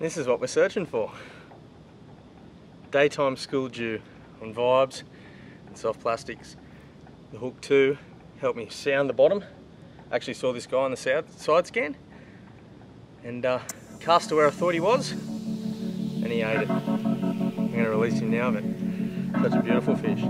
this is what we're searching for. Daytime school jew on vibes and soft plastics. The hook two helped me sound the bottom. Actually saw this guy on the south side scan and uh, cast to where I thought he was and he ate it. I'm going to release him now but such a beautiful fish.